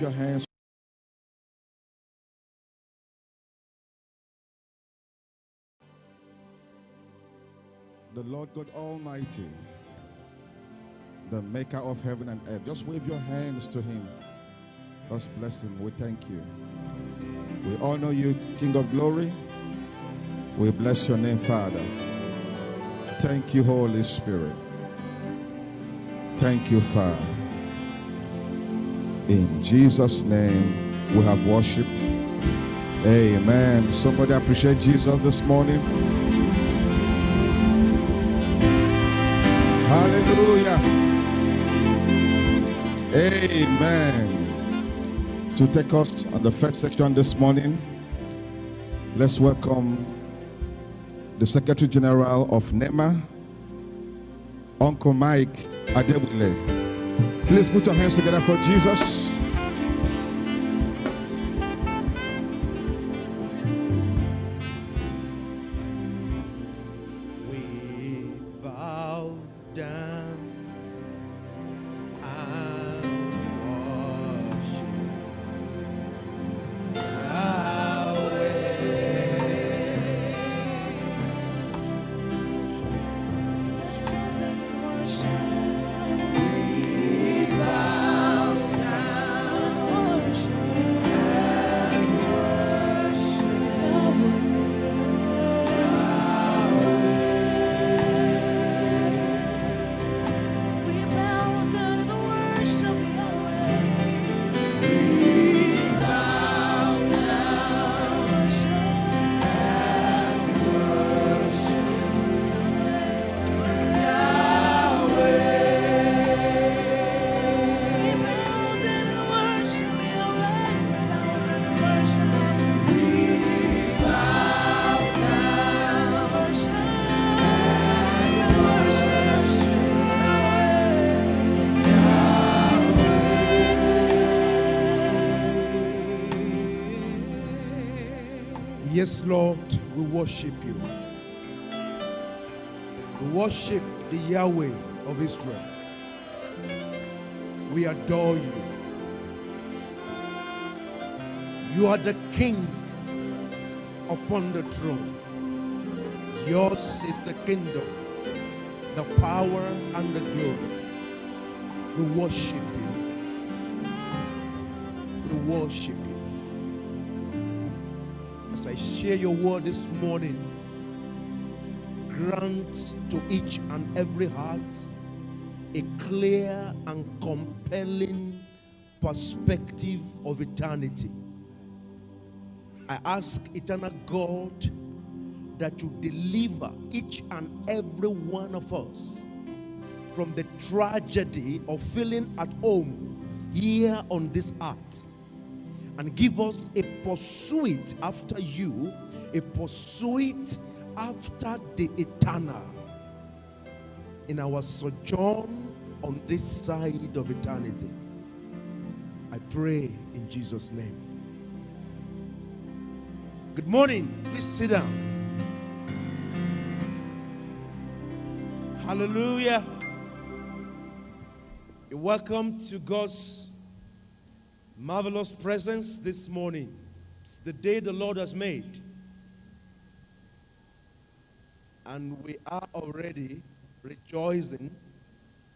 your hands. The Lord God Almighty, the maker of heaven and earth. Just wave your hands to him. Just bless him. We thank you. We honor you, King of glory. We bless your name, Father. Thank you, Holy Spirit. Thank you, Father. In Jesus' name, we have worshipped. Amen. Somebody appreciate Jesus this morning. Hallelujah. Amen. To take us on the first section this morning, let's welcome the Secretary General of NEMA, Uncle Mike Adegbile. Please put your hands together for Jesus. Lord, we worship you. We worship the Yahweh of Israel. We adore you. You are the King upon the throne. Yours is the kingdom, the power, and the glory. We worship share your word this morning, grant to each and every heart a clear and compelling perspective of eternity. I ask, eternal God, that you deliver each and every one of us from the tragedy of feeling at home here on this earth and give us a pursuit after you, a pursuit after the eternal in our sojourn on this side of eternity. I pray in Jesus' name. Good morning. Please sit down. Hallelujah. You're welcome to God's marvelous presence this morning. It's the day the Lord has made. And we are already rejoicing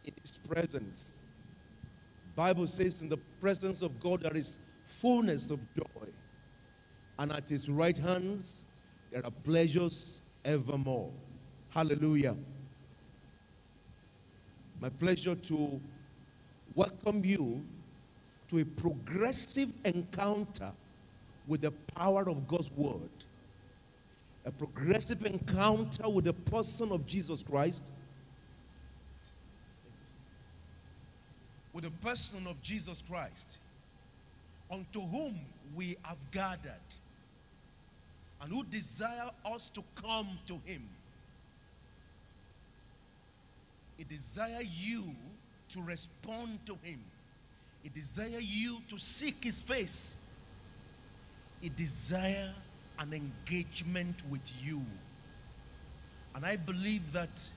in his presence. Bible says in the presence of God there is fullness of joy. And at his right hands there are pleasures evermore. Hallelujah. My pleasure to welcome you to a progressive encounter with the power of God's word. A progressive encounter with the person of Jesus Christ. With the person of Jesus Christ, unto whom we have gathered, and who desire us to come to him. He desire you to respond to him. He desires you to seek his face. He desires an engagement with you. And I believe that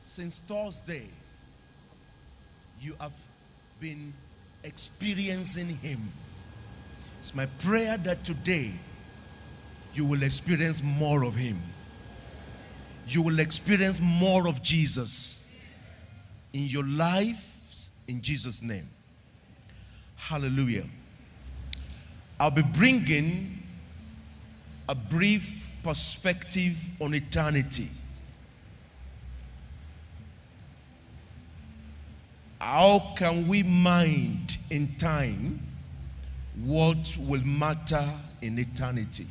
since Thursday, you have been experiencing Him. It's my prayer that today you will experience more of Him. You will experience more of Jesus in your life in Jesus' name. Hallelujah. I'll be bringing a brief perspective on eternity. How can we mind in time what will matter in eternity?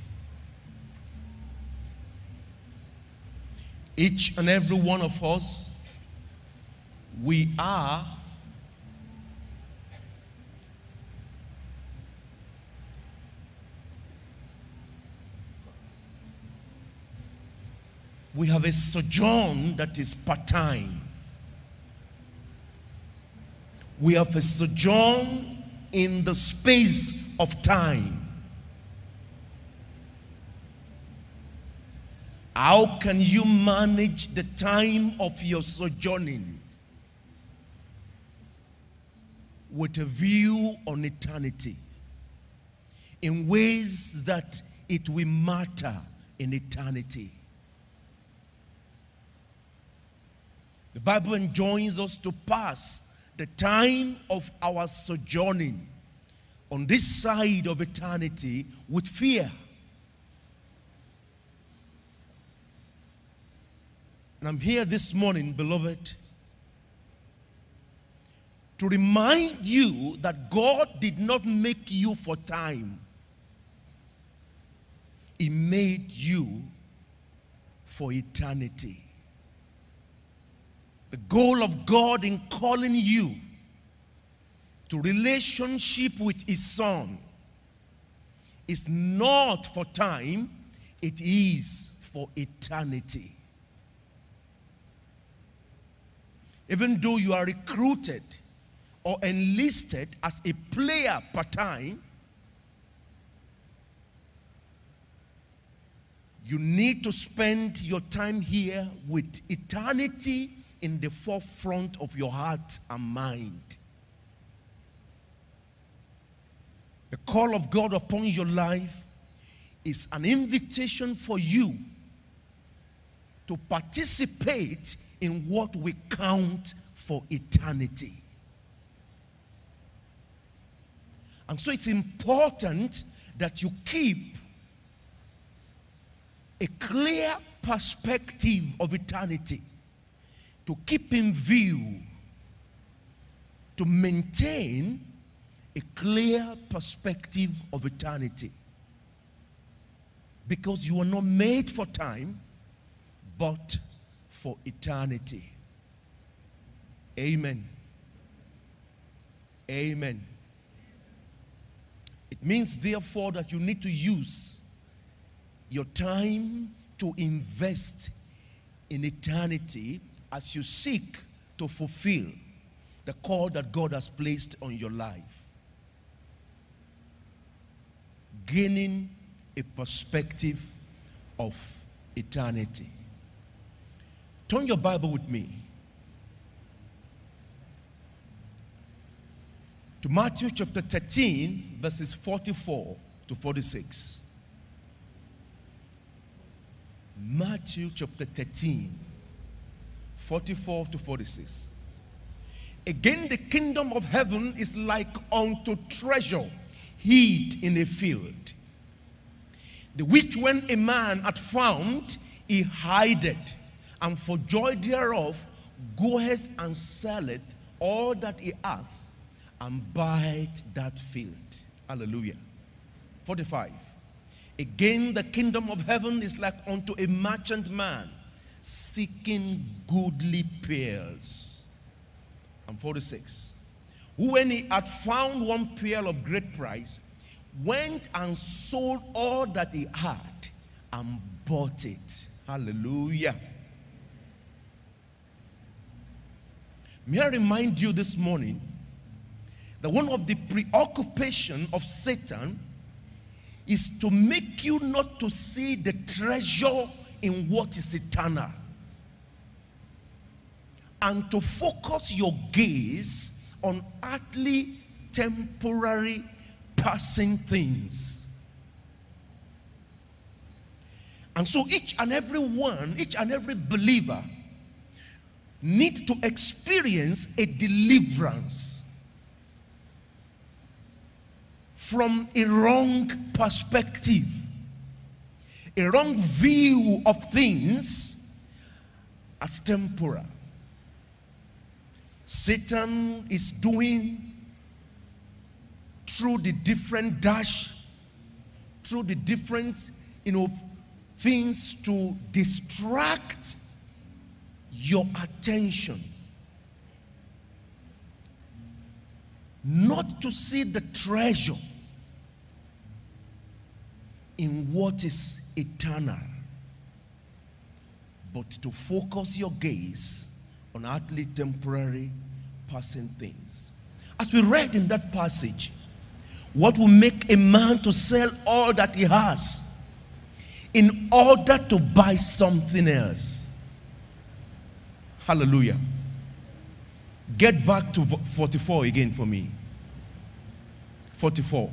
Each and every one of us, we are we have a sojourn that is part time. We have a sojourn in the space of time. How can you manage the time of your sojourning with a view on eternity in ways that it will matter in eternity? The Bible enjoins us to pass the time of our sojourning on this side of eternity with fear. And I'm here this morning, beloved, to remind you that God did not make you for time, He made you for eternity. The goal of God in calling you to relationship with His Son is not for time, it is for eternity. Even though you are recruited or enlisted as a player part time, you need to spend your time here with eternity in the forefront of your heart and mind. The call of God upon your life is an invitation for you to participate in what we count for eternity. And so it's important that you keep a clear perspective of eternity to keep in view, to maintain a clear perspective of eternity. Because you are not made for time, but for eternity. Amen. Amen. It means, therefore, that you need to use your time to invest in eternity as you seek to fulfill the call that God has placed on your life. Gaining a perspective of eternity. Turn your Bible with me to Matthew chapter 13, verses 44 to 46. Matthew chapter 13 44 to 46. Again, the kingdom of heaven is like unto treasure hid in a field, the which when a man had found, he hideth, and for joy thereof goeth and selleth all that he hath, and buyeth that field. Hallelujah. 45. Again, the kingdom of heaven is like unto a merchant man seeking goodly pearls. And 46. When he had found one pearl of great price, went and sold all that he had and bought it. Hallelujah. May I remind you this morning that one of the preoccupation of Satan is to make you not to see the treasure in what is eternal and to focus your gaze on earthly temporary passing things. And so each and every one, each and every believer need to experience a deliverance from a wrong perspective, a wrong view of things as temporal. Satan is doing through the different dash, through the different, you know, things to distract your attention. Not to see the treasure in what is eternal, but to focus your gaze on earthly, temporary, passing things. As we read in that passage, what will make a man to sell all that he has in order to buy something else? Hallelujah. Get back to 44 again for me. 44.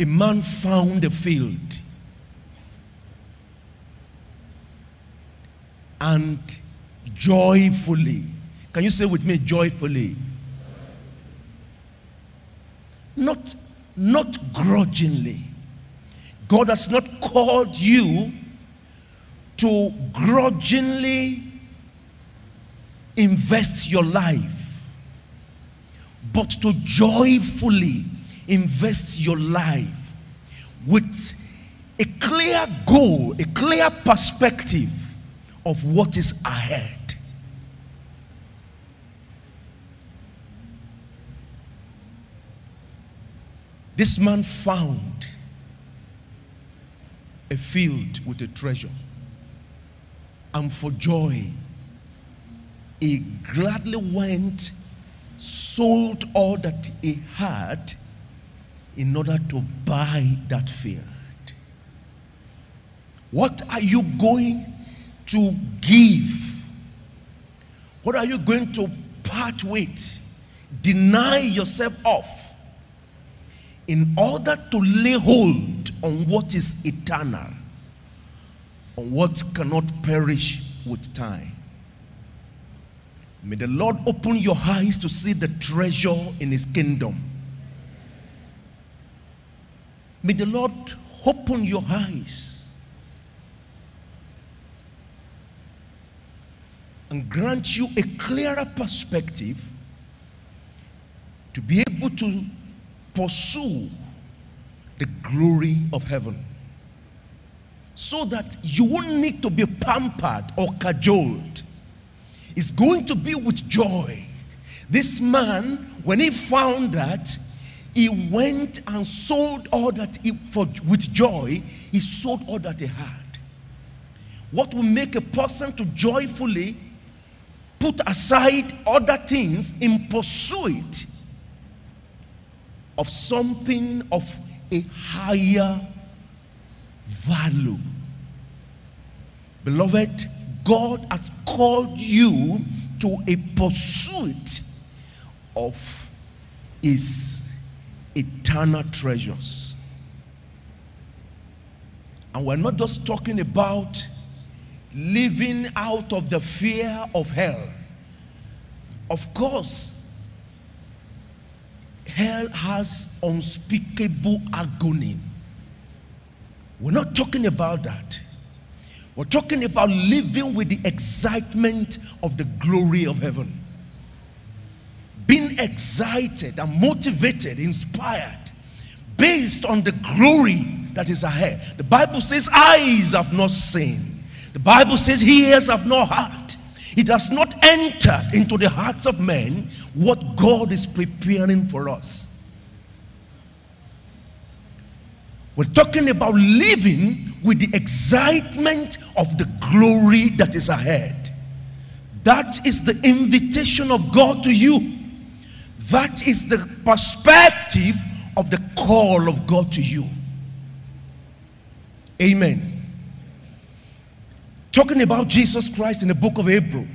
A man found a field and joyfully. Can you say with me joyfully? Not not grudgingly. God has not called you to grudgingly invest your life, but to joyfully invest your life with a clear goal, a clear perspective of what is ahead. This man found a field with a treasure, and for joy, he gladly went, sold all that he had in order to buy that field. What are you going to give? What are you going to part with? Deny yourself of in order to lay hold on what is eternal, on what cannot perish with time. May the Lord open your eyes to see the treasure in His kingdom. May the Lord open your eyes and grant you a clearer perspective to be able to pursue the glory of heaven so that you won't need to be pampered or cajoled. It's going to be with joy. This man, when he found that, he went and sold all that he, for, with joy, he sold all that he had. What will make a person to joyfully put aside other things in pursuit of something of a higher value. Beloved, God has called you to a pursuit of His eternal treasures. And we're not just talking about living out of the fear of hell. Of course, hell has unspeakable agony. We're not talking about that. We're talking about living with the excitement of the glory of heaven. Being excited and motivated, inspired, based on the glory that is ahead. The Bible says, Eyes have not seen. The Bible says, Ears have not heard. It has not entered into the hearts of men what God is preparing for us. We're talking about living with the excitement of the glory that is ahead. That is the invitation of God to you. That is the perspective of the call of God to you. Amen. Talking about Jesus Christ in the book of Hebrew.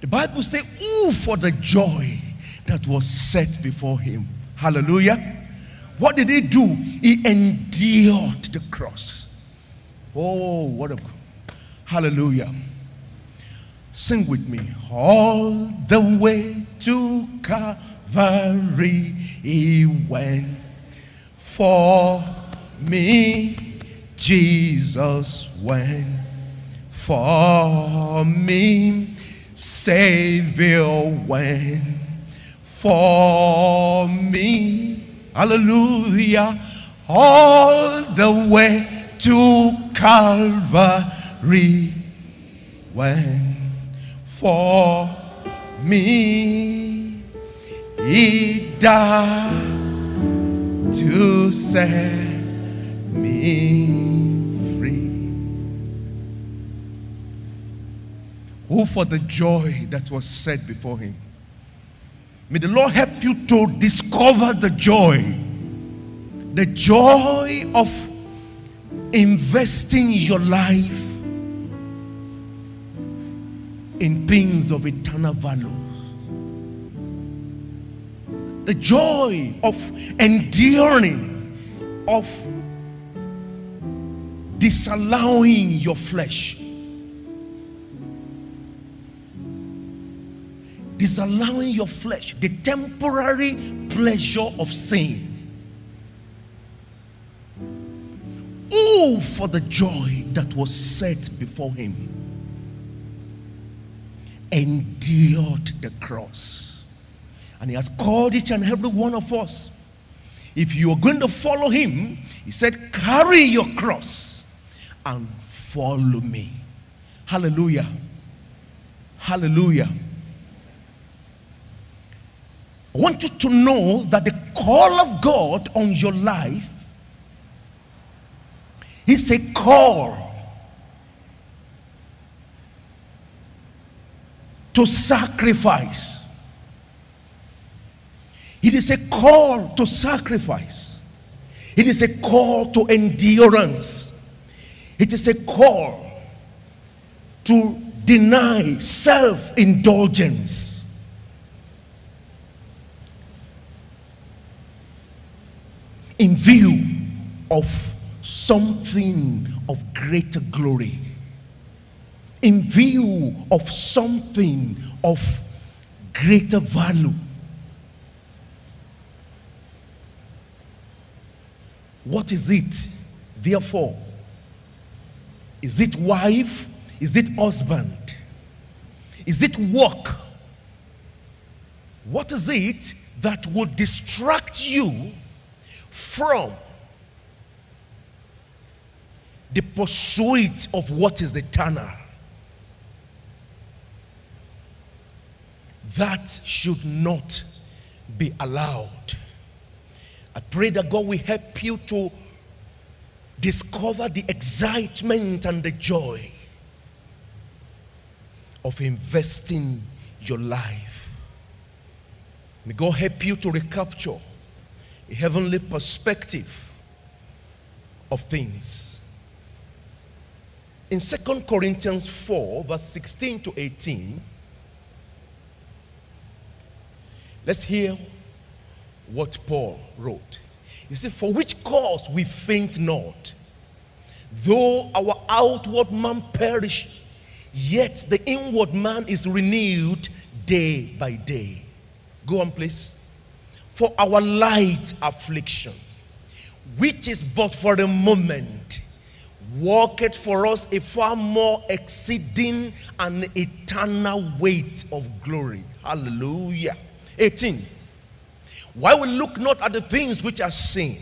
The Bible says, "Ooh, for the joy that was set before him." Hallelujah. What did he do? He endured the cross. Oh, what a hallelujah. Sing with me. All the way to Calvary he went for me. Jesus went for me. Savior went for me. Hallelujah. All the way to Calvary went for me. He died to set me free. Who for the joy that was set before him. May the Lord help you to discover the joy. The joy of investing your life in things of eternal value. The joy of enduring, of disallowing your flesh, disallowing your flesh, the temporary pleasure of sin. Oh, for the joy that was set before him, endured the cross. And he has called each and every one of us. If you are going to follow him, he said, carry your cross and follow me. Hallelujah. Hallelujah. I want you to know that the call of God on your life is a call to sacrifice. It is a call to sacrifice. It is a call to endurance. It is a call to deny self indulgence. In view of something of greater glory, in view of something of greater value. What is it, therefore? Is it wife? Is it husband? Is it work? What is it that will distract you from the pursuit of what is eternal? That should not be allowed. I pray that God will help you to discover the excitement and the joy of investing your life. May God help you to recapture a heavenly perspective of things. In Second Corinthians 4, verse 16 to 18, let's hear what Paul wrote. You see, for which cause we faint not, though our outward man perish, yet the inward man is renewed day by day. Go on, please. For our light affliction, which is but for a moment, worketh for us a far more exceeding and eternal weight of glory. Hallelujah. 18. Why we look not at the things which are seen,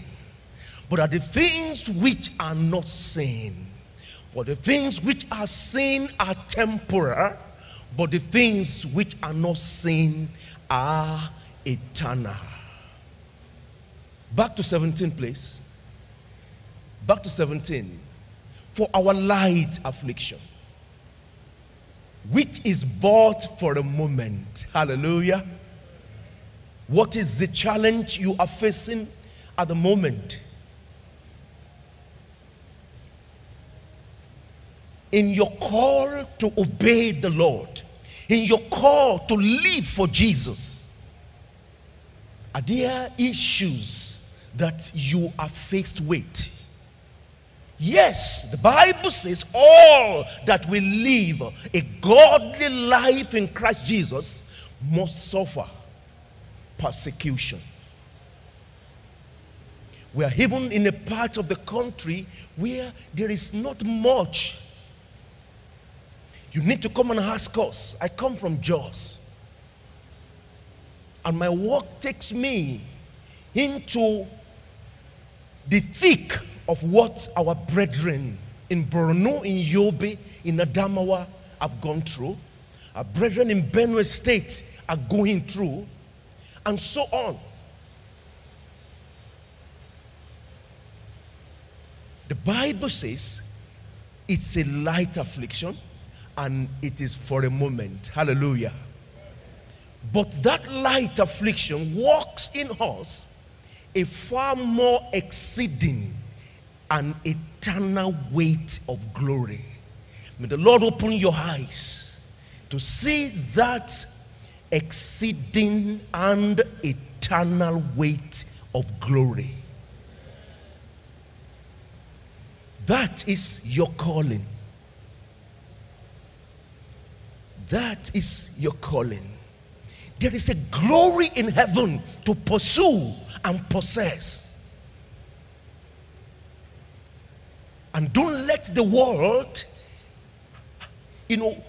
but at the things which are not seen. For the things which are seen are temporal, but the things which are not seen are eternal. Back to 17, please. Back to 17. For our light affliction, which is bought for a moment. Hallelujah. What is the challenge you are facing at the moment? In your call to obey the Lord, in your call to live for Jesus? Are there issues that you are faced with? Yes, the Bible says all that will live a godly life in Christ Jesus must suffer persecution. We are even in a part of the country where there is not much. You need to come and ask us. I come from Jos. And my work takes me into the thick of what our brethren in Borno, in Yobe, in Adamawa have gone through. Our brethren in Benue State are going through, and so on. The Bible says it's a light affliction and it is for a moment. Hallelujah. But that light affliction works in us a far more exceeding and eternal weight of glory. May the Lord open your eyes to see that exceeding and eternal weight of glory. That is your calling. That is your calling. There is a glory in heaven to pursue and possess. And don't let the world, you know,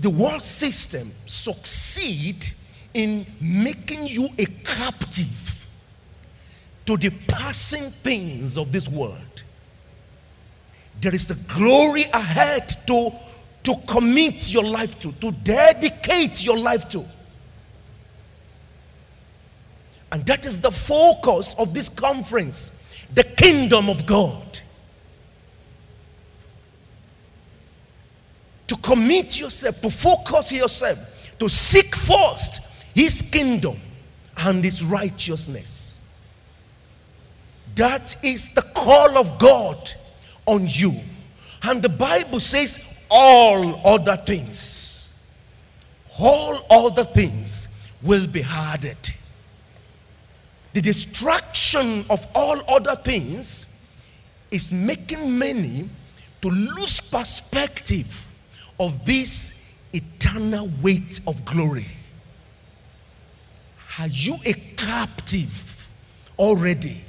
the world system succeed in making you a captive to the passing things of this world. There is a glory ahead to, to commit your life to, to dedicate your life to. And that is the focus of this conference the kingdom of God. To commit yourself, to focus yourself, to seek first his kingdom and his righteousness. That is the call of God on you. And the Bible says, all other things, all other things will be added. The distraction of all other things is making many to lose perspective of this eternal weight of glory. Are you a captive already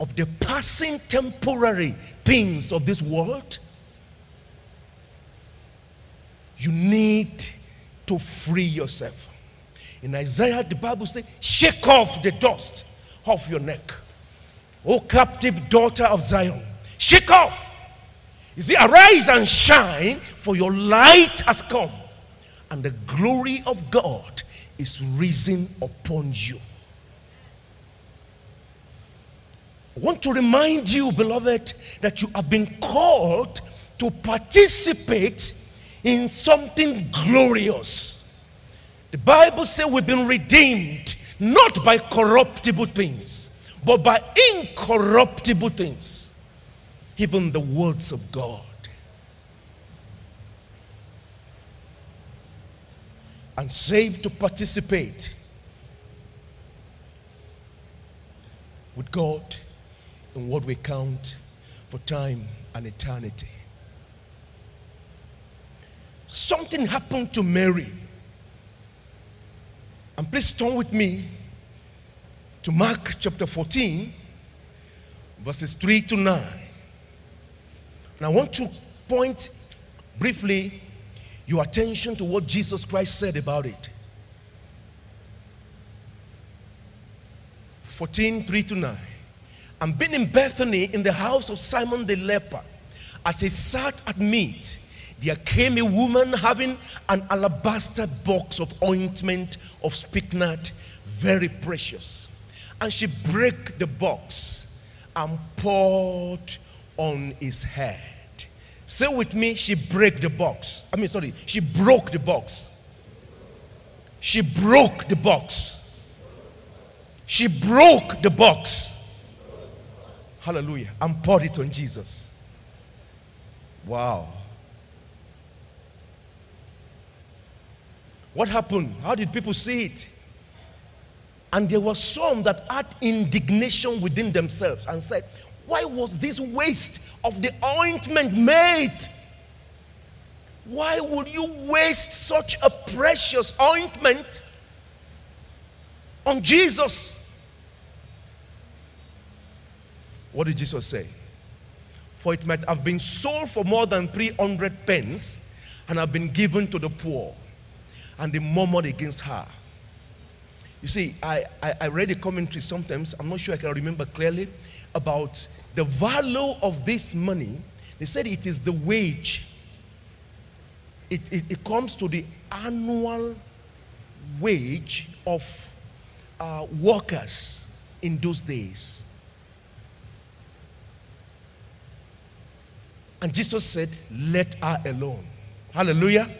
of the passing temporary things of this world? You need to free yourself. In Isaiah, the Bible says, Shake off the dust off your neck. O captive daughter of Zion, shake off. You see, arise and shine, for your light has come, and the glory of God is risen upon you. I want to remind you, beloved, that you have been called to participate in something glorious. The Bible says we've been redeemed not by corruptible things, but by incorruptible things, even the words of God. And saved to participate with God in what we count for time and eternity. Something happened to Mary. And please turn with me to Mark chapter 14, verses 3 to 9. And I want to point briefly your attention to what Jesus Christ said about it. 14, 3 to 9. And being in Bethany in the house of Simon the leper, as he sat at meat, there came a woman having an alabaster box of ointment of spikenard, very precious. And she broke the box and poured on his head. Say with me, she break the box. I mean, sorry, she broke the box. She broke the box. She broke the box. Hallelujah. And poured it on Jesus. Wow. What happened? How did people see it? And there were some that had indignation within themselves and said, why was this waste of the ointment made? Why would you waste such a precious ointment on Jesus? What did Jesus say? For it might have been sold for more than 300 pence and have been given to the poor. And they murmured against her. You see, I, I, I read a commentary sometimes, I'm not sure I can remember clearly, about the value of this money. They said it is the wage, it, it, it comes to the annual wage of uh, workers in those days. And Jesus said, Let her alone. Hallelujah.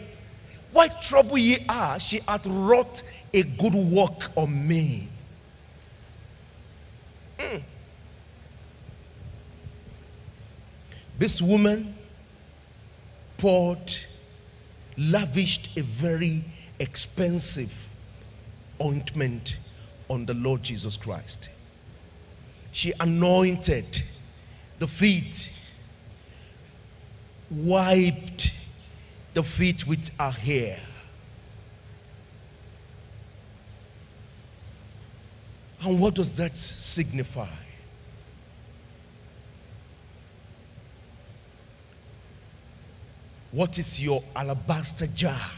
Why trouble ye are? She hath wrought a good work on me. Mm. This woman poured, lavished a very expensive ointment on the Lord Jesus Christ. She anointed the feet, wiped the feet with her hair. And what does that signify? What is your alabaster jar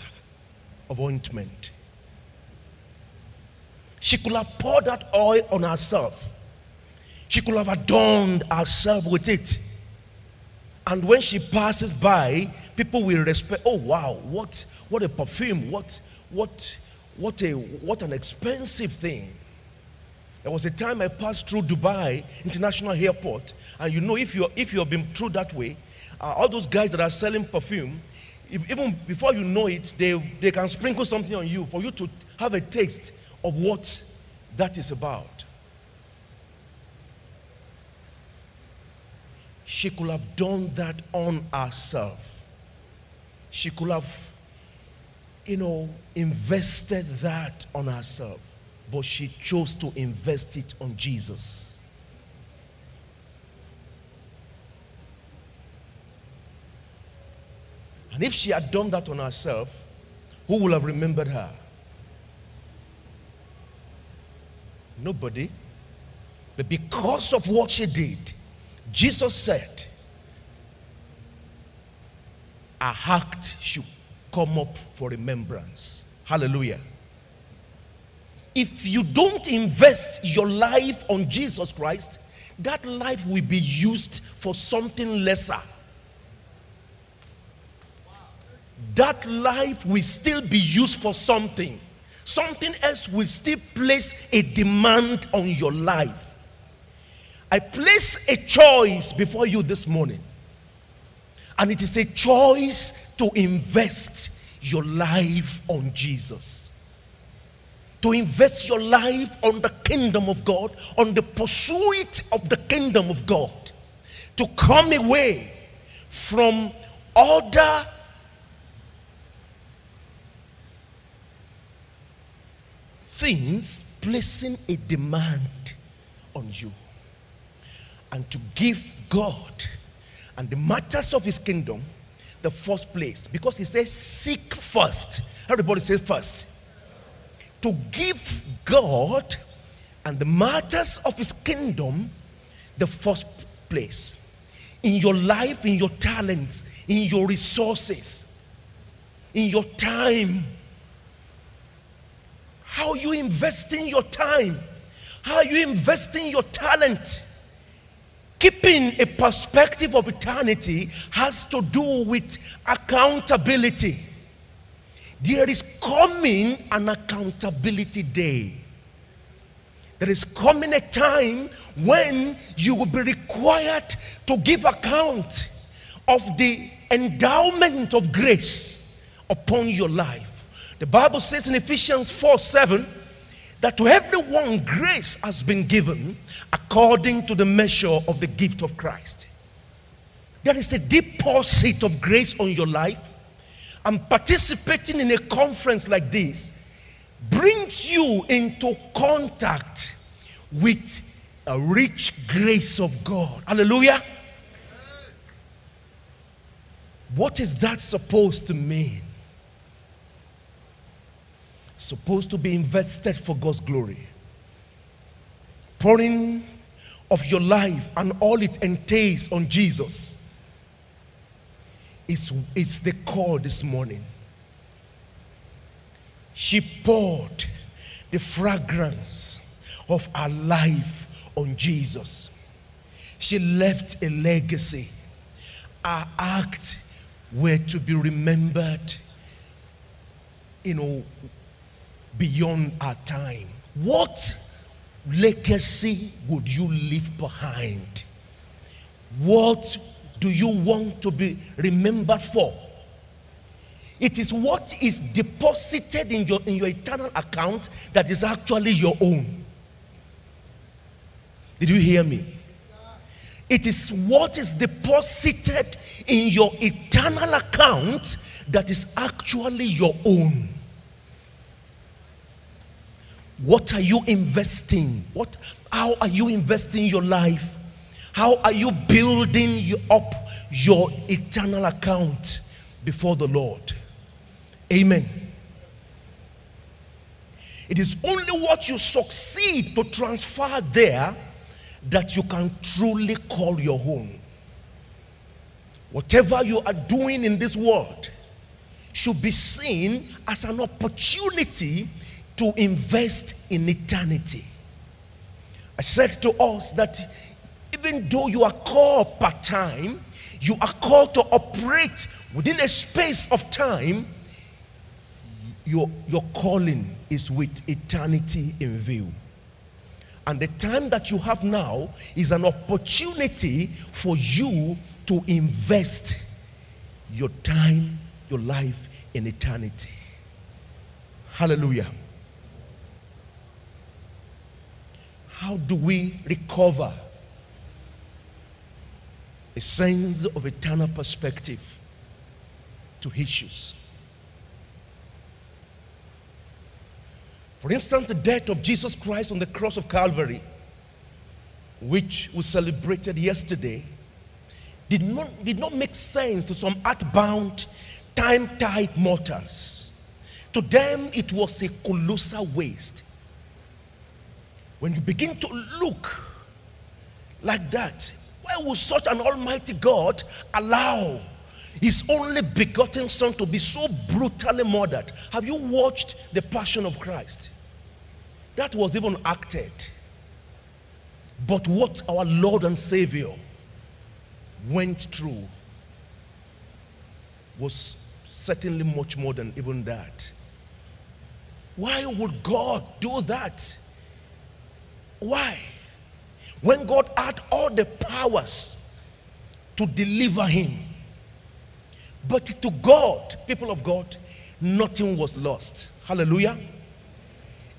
of ointment? She could have poured that oil on herself. She could have adorned herself with it. And when she passes by, people will respect, oh wow, what what a perfume, what what what a what an expensive thing. There was a time I passed through Dubai International Airport, and you know if you if you have been through that way, uh, all those guys that are selling perfume, if, even before you know it, they they can sprinkle something on you for you to have a taste of what that is about. She could have done that on herself. She could have, you know, invested that on herself. But she chose to invest it on Jesus. And if she had done that on herself, who would have remembered her? Nobody. But because of what she did, Jesus said, a act should come up for remembrance. Hallelujah. If you don't invest your life on Jesus Christ, that life will be used for something lesser. That life will still be used for something. Something else will still place a demand on your life. I place a choice before you this morning. And it is a choice to invest your life on Jesus. To invest your life on the kingdom of God, on the pursuit of the kingdom of God. To come away from other things placing a demand on you. And to give God and the matters of his kingdom the first place. Because he says seek first. Everybody say first. To give God and the matters of his kingdom the first place. In your life in your talents in your resources in your time how are you investing your time? How are you investing your talent? Keeping a perspective of eternity has to do with accountability. There is coming an accountability day. There is coming a time when you will be required to give account of the endowment of grace upon your life. The Bible says in Ephesians 4 7 that to everyone grace has been given according to the measure of the gift of Christ. There is a deposit of grace on your life, and participating in a conference like this brings you into contact with a rich grace of God. Hallelujah. What is that supposed to mean? Supposed to be invested for God's glory. Pouring of your life and all it entails on Jesus is, is the call this morning. She poured the fragrance of her life on Jesus. She left a legacy. Her act were to be remembered, you know, beyond our time. What legacy would you leave behind? What do you want to be remembered for? It is what is deposited in your, in your eternal account that is actually your own. Did you hear me? It is what is deposited in your eternal account that is actually your own. What are you investing? What, how are you investing your life? How are you building up your eternal account before the Lord? Amen. It is only what you succeed to transfer there that you can truly call your home. Whatever you are doing in this world should be seen as an opportunity to invest in eternity. I said to us that even though you are called part time, you are called to operate within a space of time. Your, your calling is with eternity in view. And the time that you have now is an opportunity for you to invest your time, your life in eternity. Hallelujah. How do we recover a sense of eternal perspective to issues? For instance, the death of Jesus Christ on the cross of Calvary, which we celebrated yesterday, did not, did not make sense to some earthbound, time tied mortals. To them, it was a colossal waste. When you begin to look like that, why would such an almighty God allow his only begotten son to be so brutally murdered? Have you watched the passion of Christ? That was even acted. But what our Lord and Savior went through was certainly much more than even that. Why would God do that? Why? When God had all the powers to deliver him. But to God, people of God, nothing was lost. Hallelujah.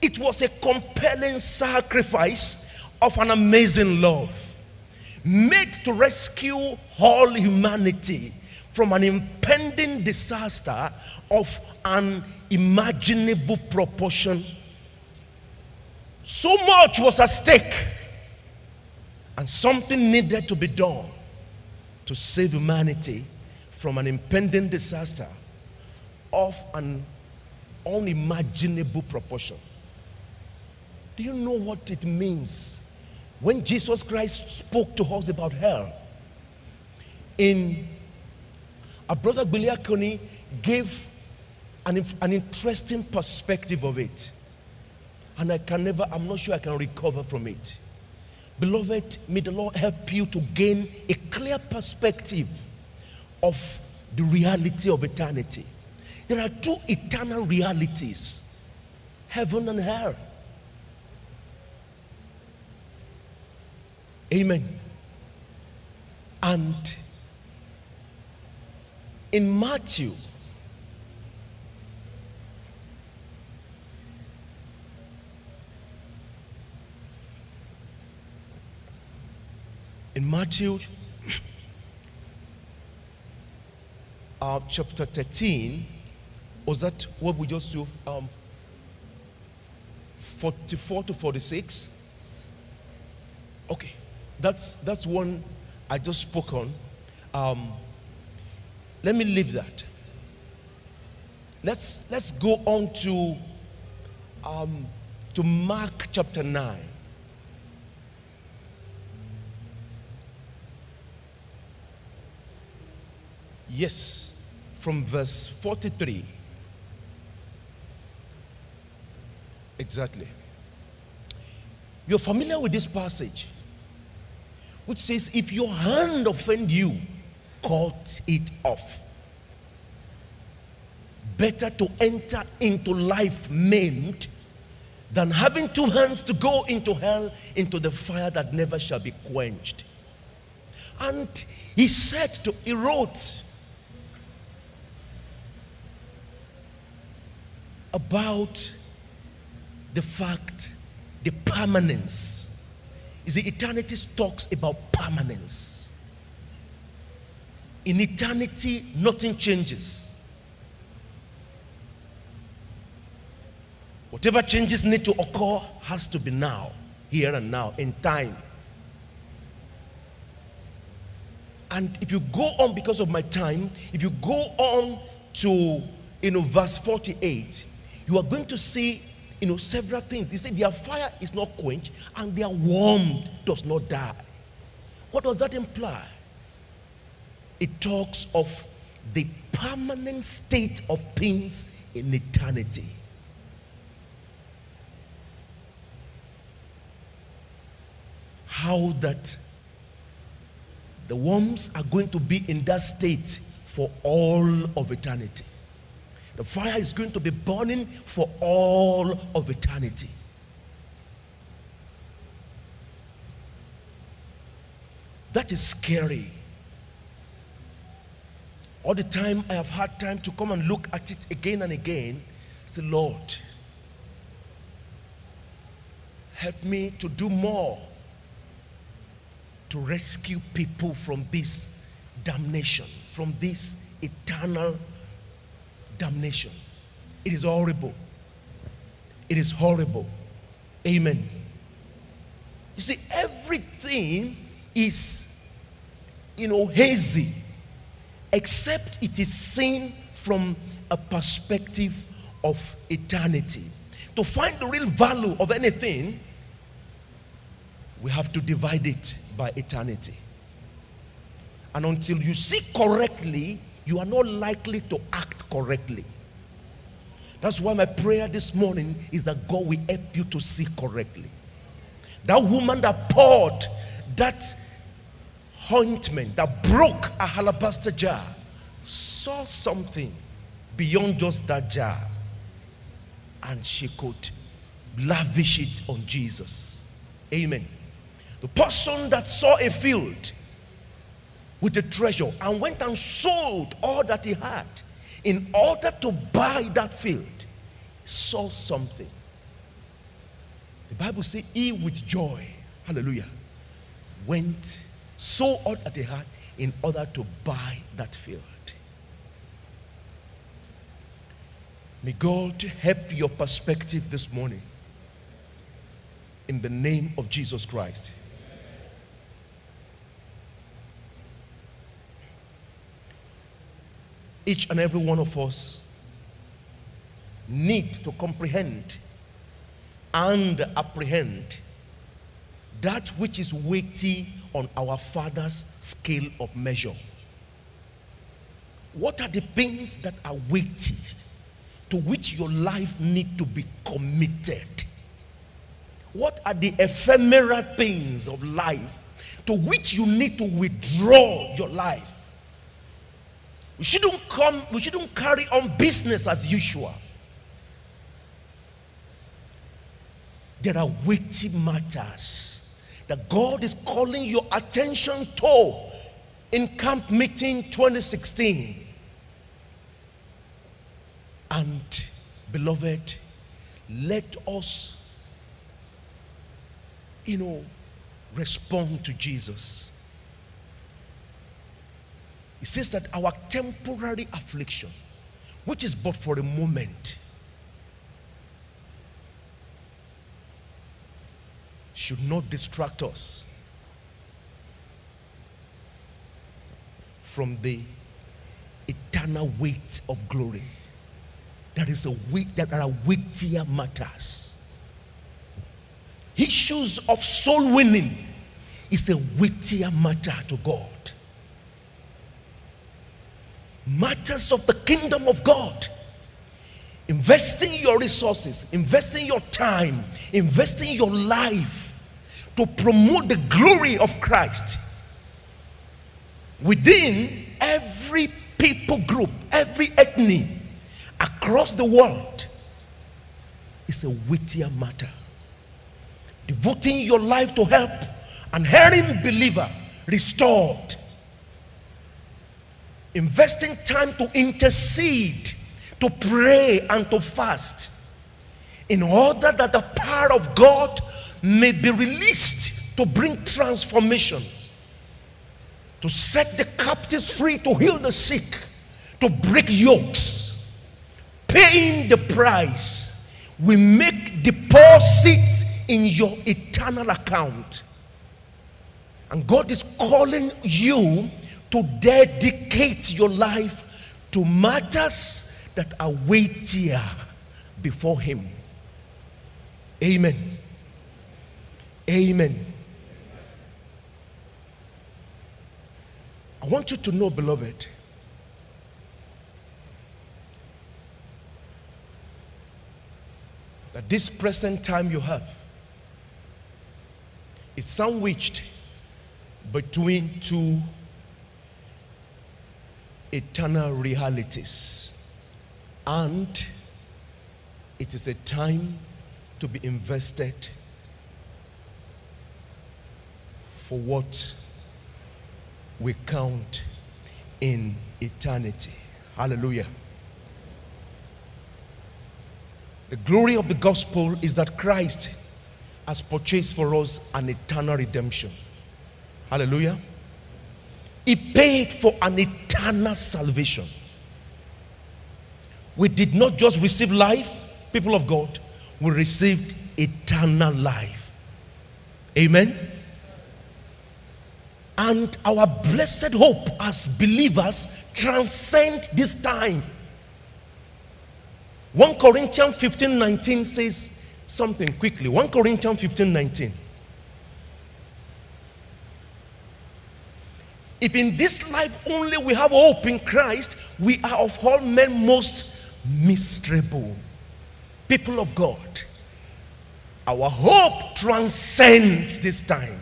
It was a compelling sacrifice of an amazing love made to rescue all humanity from an impending disaster of unimaginable proportion so much was at stake, and something needed to be done to save humanity from an impending disaster of an unimaginable proportion. Do you know what it means when Jesus Christ spoke to us about hell? In our brother Billy Biliakoni gave an, an interesting perspective of it and I can never, I'm not sure I can recover from it. Beloved, may the Lord help you to gain a clear perspective of the reality of eternity. There are two eternal realities heaven and hell. Amen. And in Matthew In Matthew uh, chapter 13, Was that what we just do? Um, 44 to 46? Okay. That's that's one I just spoke on. Um, let me leave that. Let's let's go on to um, to Mark chapter 9. Yes, from verse 43. Exactly. You're familiar with this passage, which says, If your hand offend you, cut it off. Better to enter into life maimed than having two hands to go into hell, into the fire that never shall be quenched. And he said to, he wrote about the fact, the permanence. You see, eternity talks about permanence. In eternity, nothing changes. Whatever changes need to occur has to be now, here and now, in time. And if you go on because of my time, if you go on to you know verse 48, you are going to see you know several things. He said their fire is not quenched and their warmth does not die. What does that imply? It talks of the permanent state of things in eternity. how that the worms are going to be in that state for all of eternity. The fire is going to be burning for all of eternity. That is scary. All the time I have had time to come and look at it again and again. Say, Lord, help me to do more to rescue people from this damnation, from this eternal damnation. It is horrible. It is horrible. Amen. You see, everything is, you know, hazy, except it is seen from a perspective of eternity. To find the real value of anything, we have to divide it by eternity. And until you see correctly, you are not likely to act correctly. That's why my prayer this morning is that God will help you to see correctly. That woman that poured that ointment, that broke a alabaster jar, saw something beyond just that jar. And she could lavish it on Jesus. Amen. The person that saw a field with a treasure and went and sold all that he had in order to buy that field saw something. The Bible says he with joy, hallelujah, went, sold all that he had in order to buy that field. May God help your perspective this morning in the name of Jesus Christ. Each and every one of us need to comprehend and apprehend that which is weighty on our Father's scale of measure. What are the things that are weighty to which your life need to be committed? What are the ephemeral things of life to which you need to withdraw your life? We shouldn't come, we shouldn't carry on business as usual. There are weighty matters that God is calling your attention to in camp meeting 2016. And beloved, let us, you know, respond to Jesus. He says that our temporary affliction, which is but for a moment, should not distract us from the eternal weight of glory. There is a weight that are weightier matters. Issues of soul winning is a weightier matter to God. Matters of the kingdom of God. Investing your resources, investing your time, investing your life to promote the glory of Christ within every people group, every ethnic across the world is a weightier matter. Devoting your life to help an erring believer restored. Investing time to intercede, to pray, and to fast in order that the power of God may be released to bring transformation, to set the captives free, to heal the sick, to break yokes, paying the price. We make deposits in your eternal account. And God is calling you to dedicate your life to matters that are weightier before Him. Amen. Amen. I want you to know, beloved, that this present time you have is sandwiched between two eternal realities. And it is a time to be invested for what we count in eternity. Hallelujah. The glory of the gospel is that Christ has purchased for us an eternal redemption. Hallelujah. He paid for an eternal salvation. We did not just receive life, people of God, we received eternal life. Amen. And our blessed hope as believers transcend this time. 1 Corinthians 15 19 says something quickly. 1 Corinthians 15 19. If in this life only we have hope in Christ, we are of all men most miserable. People of God, our hope transcends this time,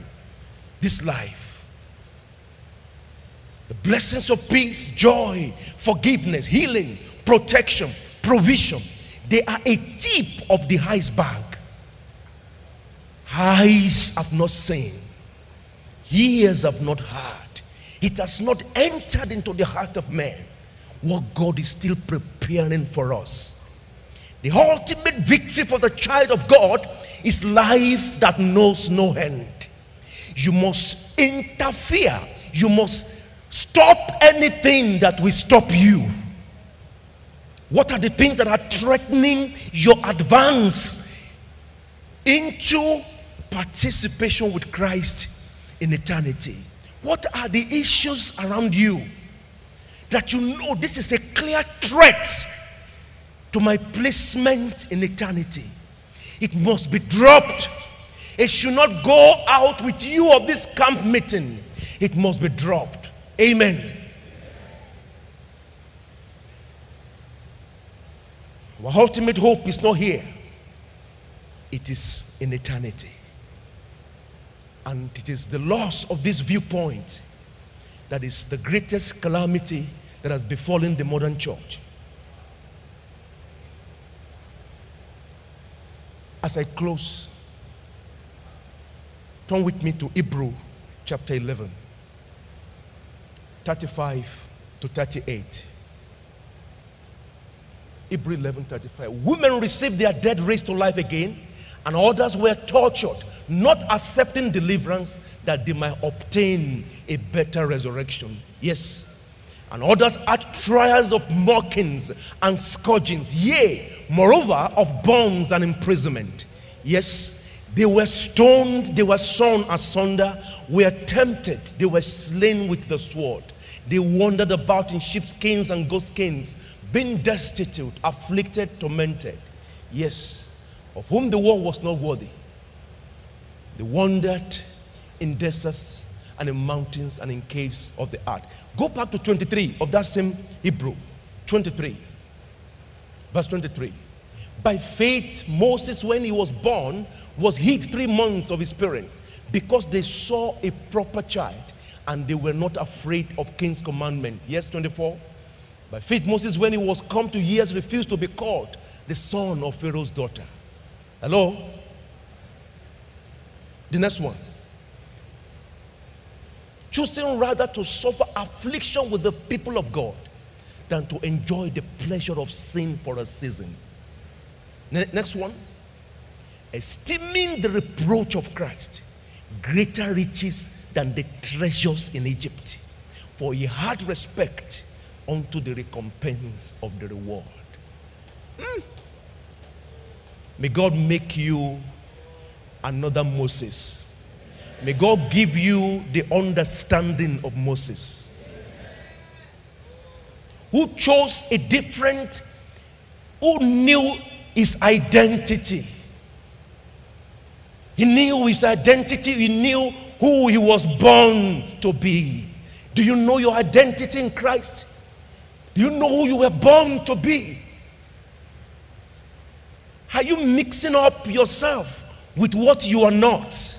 this life. The blessings of peace, joy, forgiveness, healing, protection, provision, they are a tip of the iceberg. Eyes have not seen, ears have not heard it has not entered into the heart of man what God is still preparing for us. The ultimate victory for the child of God is life that knows no end. You must interfere, you must stop anything that will stop you. What are the things that are threatening your advance into participation with Christ in eternity? What are the issues around you that you know this is a clear threat to my placement in eternity? It must be dropped. It should not go out with you of this camp meeting. It must be dropped. Amen. Our ultimate hope is not here, it is in eternity. And it is the loss of this viewpoint that is the greatest calamity that has befallen the modern church. As I close, turn with me to Hebrew chapter 11, 35 to 38. Hebrew 11 35. Women received their dead raised to life again, and others were tortured, not accepting deliverance that they might obtain a better resurrection. Yes. and others had trials of mockings and scourgings, yea, moreover, of bonds and imprisonment. Yes, they were stoned, they were sawn asunder, were tempted, they were slain with the sword. They wandered about in sheepskins and goatskins, being destitute, afflicted, tormented. Yes, of whom the world was not worthy. They wandered in deserts and in mountains and in caves of the earth. Go back to 23 of that same Hebrew. 23. Verse 23. By faith, Moses, when he was born, was hid three months of his parents because they saw a proper child and they were not afraid of king's commandment. Yes, 24. By faith, Moses, when he was come to years, refused to be called the son of Pharaoh's daughter. Hello? The next one. Choosing rather to suffer affliction with the people of God than to enjoy the pleasure of sin for a season. Ne- Next one. Esteeming the reproach of Christ greater riches than the treasures in Egypt, for he had respect unto the recompense of the reward. Mm. May God make you another Moses. May God give you the understanding of Moses, who chose a different, who knew his identity. He knew his identity, he knew who he was born to be. Do you know your identity in Christ? Do you know who you were born to be? Are you mixing up yourself with what you are not?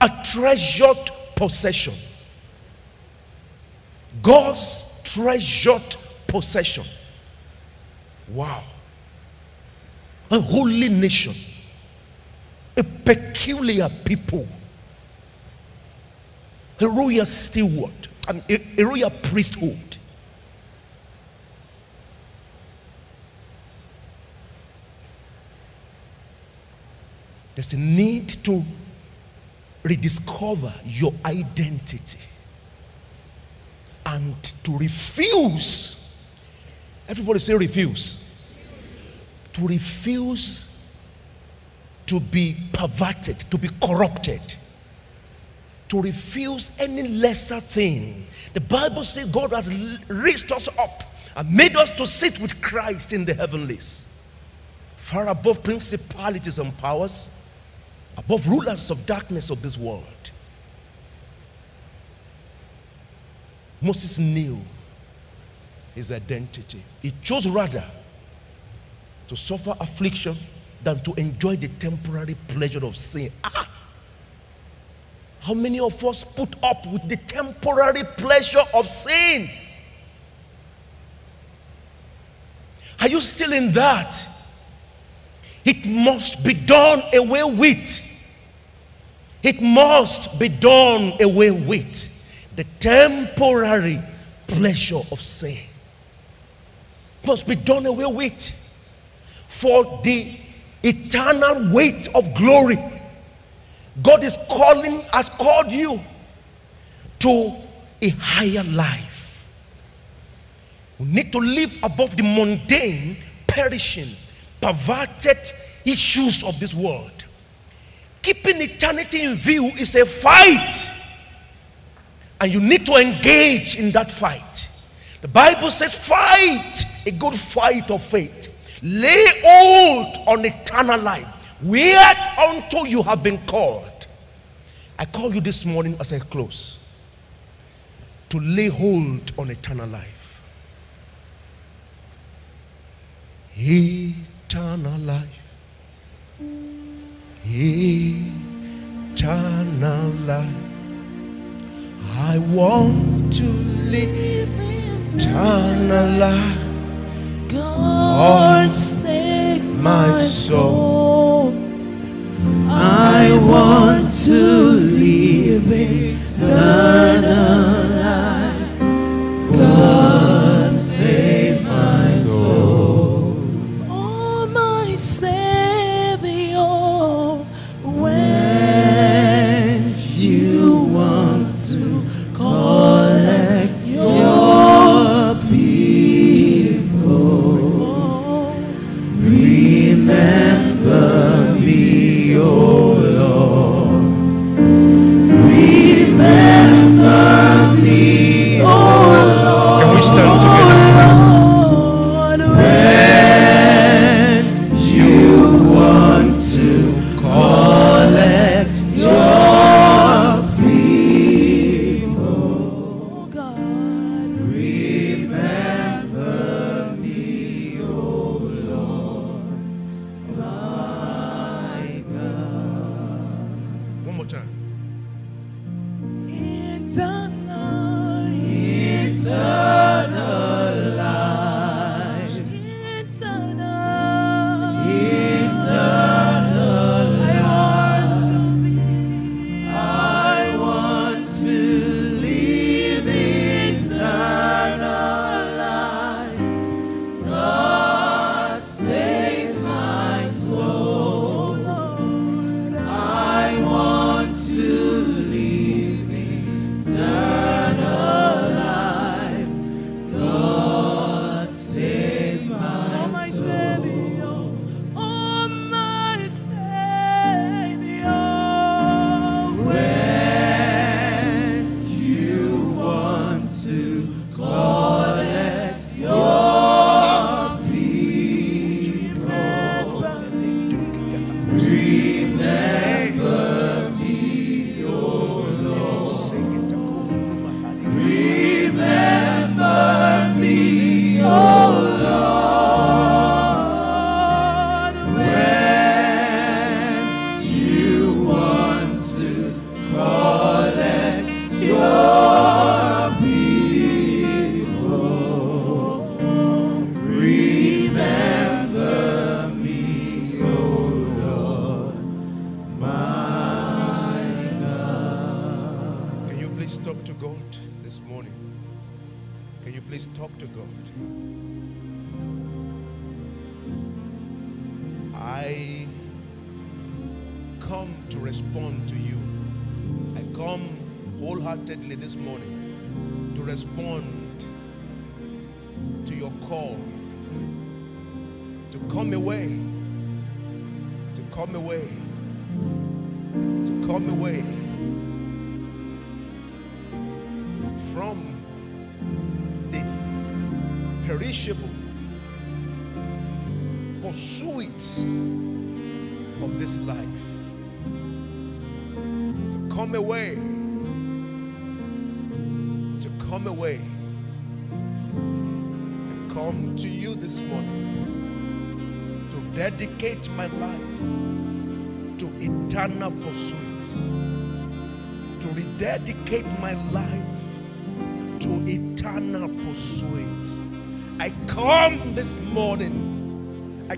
A treasured possession. God's treasured possession. Wow. A holy nation. A peculiar people. A royal steward. I mean, a, a royal priesthood. There's a need to rediscover your identity and to refuse. Everybody say refuse. To refuse to be perverted, to be corrupted, to refuse any lesser thing. The Bible says God has raised us up and made us to sit with Christ in the heavenlies, far above principalities and powers above rulers of darkness of this world. Moses knew his identity. He chose rather to suffer affliction than to enjoy the temporary pleasure of sin. Ah! How many of us put up with the temporary pleasure of sin? Are you still in that? It must be done away with. It must be done away with. The temporary pleasure of sin must be done away with for the eternal weight of glory. God is calling, has called you to a higher life. We need to live above the mundane, perishing, perverted issues of this world. Keeping eternity in view is a fight, and you need to engage in that fight. The Bible says, Fight a good fight of faith, lay hold on eternal life, whereunto you have been called. I call you this morning as I close to lay hold on eternal life. Eternal life. Eternal life. I want to live eternal life. God oh, save My soul. I want to live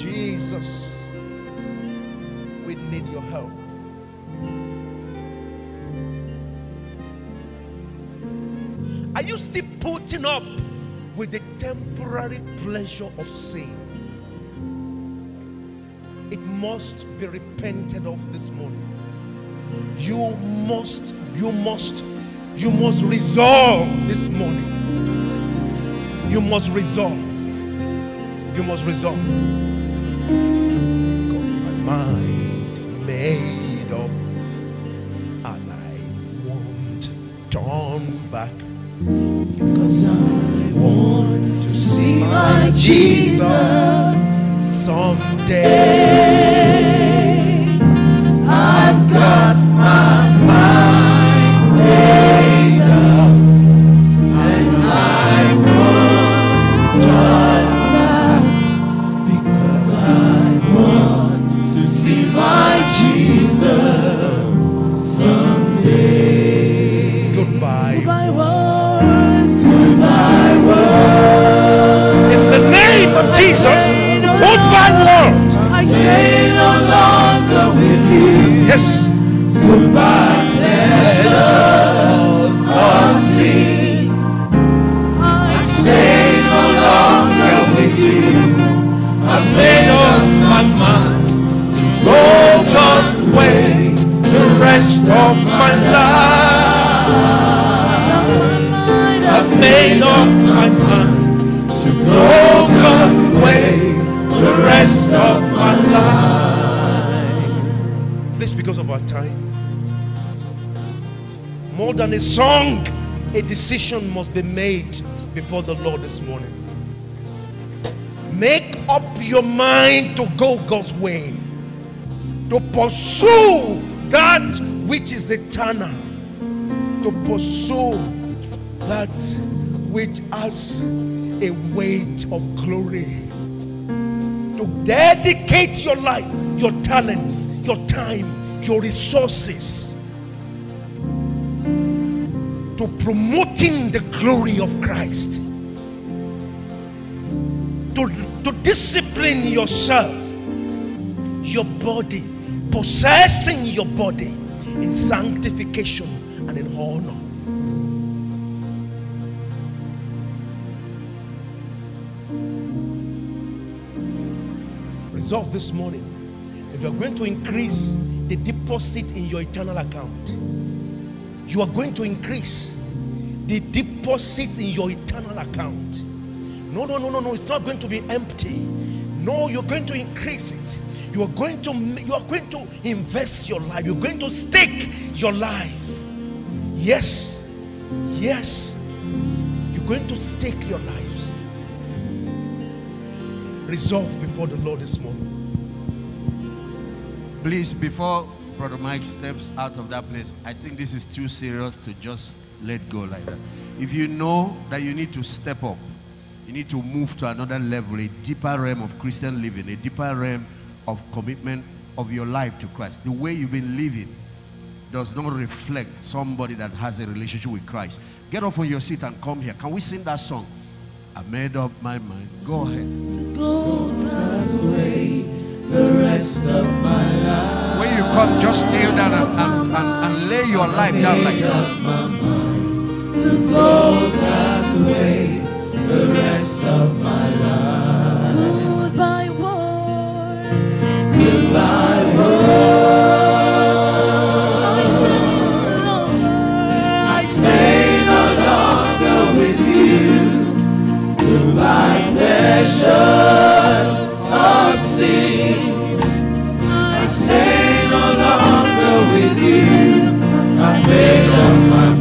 Jesus, we need your help. Are you still putting up with the temporary pleasure of sin? It must be repented of this morning. You must, you must, you must resolve this morning. You must resolve. You must resolve. Got my mind made up, and I want turn back because I want to see my Jesus someday. Yes. I stay no longer with you. I made up my mind to go God's way the rest of my life. I made up my mind to go way the rest of my life. More than a song, a decision must be made before the Lord this morning. Make up your mind to go God's way, to pursue that which is eternal, to pursue that which has a weight of glory, to dedicate your life, your talents, your time, your resources to promoting the glory of Christ, to, to discipline yourself, your body, possessing your body in sanctification and in honor. Resolve this morning if you are going to increase the deposit in your eternal account you are going to increase the deposits in your eternal account. No, no, no, no, no. It's not going to be empty. No, you're going to increase it. You are going to you are going to invest your life. You're going to stake your life. Yes. Yes. You're going to stake your lives. Resolve before the Lord this morning. Please, before Brother Mike steps out of that place, I think this is too serious to just let go like that. If you know that you need to step up, you need to move to another level, a deeper realm of Christian living, a deeper realm of commitment of your life to Christ. The way you've been living does not reflect somebody that has a relationship with Christ. Get off on your seat and come here. Can we sing that song? I made up my mind. Go ahead. To go God's way the rest of my life. When you come, just kneel down and, and, and, and lay your life down like that. To go God's way the rest of my life. Goodbye, war. Goodbye, war. I stay no longer. I stay no longer with you. Goodbye, pleasures of sin. I stay no longer with you. I made up my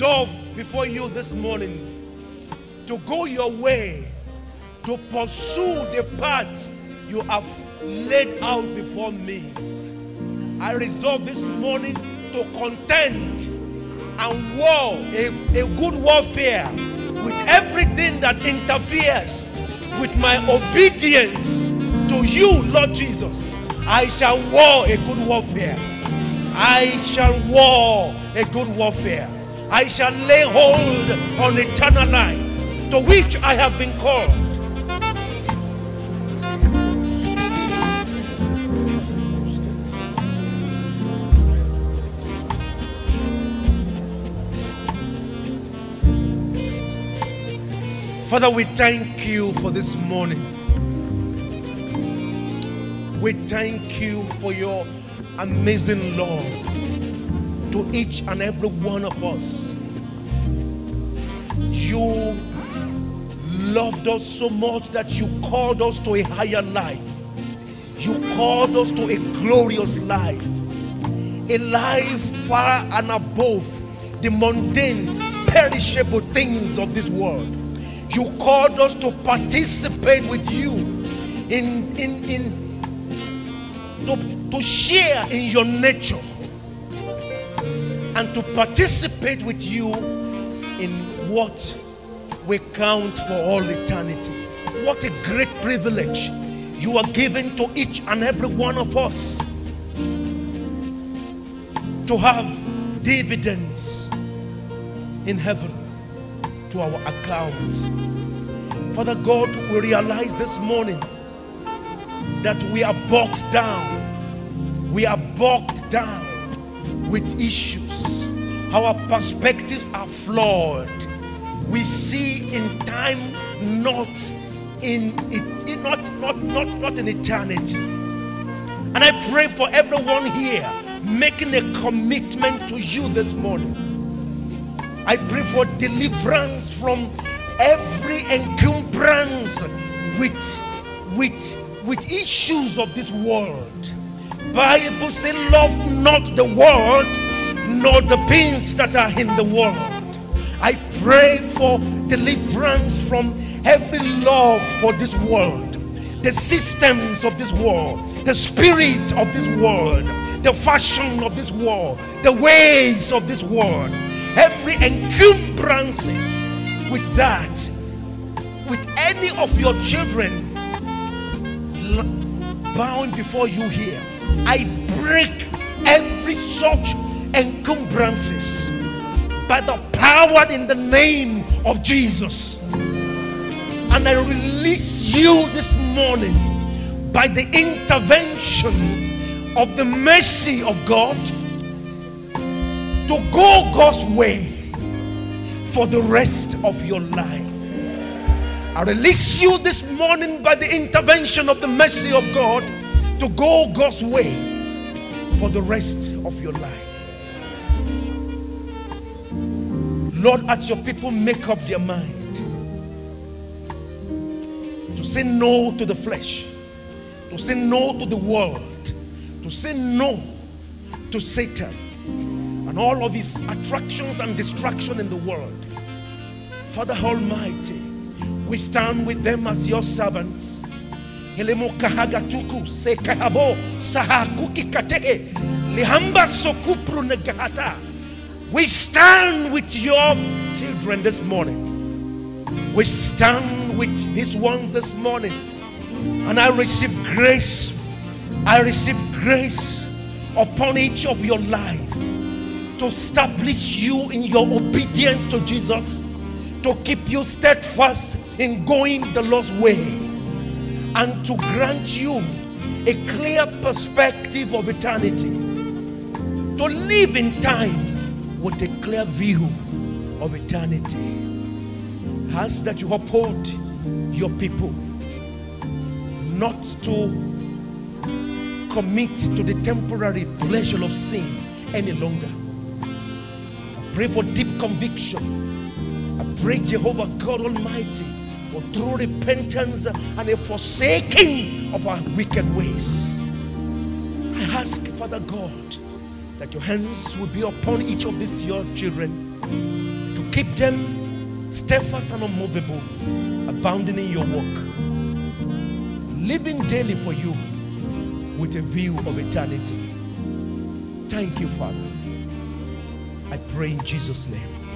resolve before you this morning to go your way, to pursue the path you have laid out before me. I resolve this morning to contend and war a, a good warfare with everything that interferes with my obedience to you, Lord Jesus. I shall war a good warfare. I shall war a good warfare. I shall lay hold on eternal life to which I have been called. Father, we thank you for this morning. We thank you for your amazing love to each and every one of us. You loved us so much that you called us to a higher life. You called us to a glorious life. A life far and above the mundane, perishable things of this world. You called us to participate with you in, in, in to, to share in your nature and to participate with you in what we count for all eternity. What a great privilege you are giving to each and every one of us to have dividends in heaven to our accounts. Father God, we realize this morning that we are bogged down. We are bogged down with issues. Our perspectives are flawed. We see in time, not in it, not, not, not, not in eternity. And I pray for everyone here making a commitment to you this morning. I pray for deliverance from every encumbrance with, with, with issues of this world. Bible says, love not the world, nor the things that are in the world. I pray for deliverance from every love for this world, the systems of this world, the spirit of this world, the fashion of this world, the ways of this world, every encumbrances with that, with any of your children bound before you here, I break every such encumbrances by the power in the name of Jesus. And I release you this morning by the intervention of the mercy of God to go God's way for the rest of your life. I release you this morning by the intervention of the mercy of God to go God's way for the rest of your life. Lord, as your people make up their mind to say no to the flesh, to say no to the world, to say no to Satan and all of his attractions and distraction in the world. Father Almighty, we stand with them as your servants. Lihamba sokupru negahata. We stand with your children this morning. We stand with these ones this morning. And I receive grace. I receive grace upon each of your life to establish you in your obedience to Jesus, to keep you steadfast in going the Lord's way, and to grant you a clear perspective of eternity, to live in time with a clear view of eternity. Ask that you uphold your people not to commit to the temporary pleasure of sin any longer. I pray for deep conviction. I pray, Jehovah God Almighty, for true repentance and a forsaking of our wicked ways. I ask, Father God, that your hands will be upon each of these your children to keep them steadfast and unmovable, abounding in your work, living daily for you with a view of eternity. Thank you, Father. I pray in Jesus' name.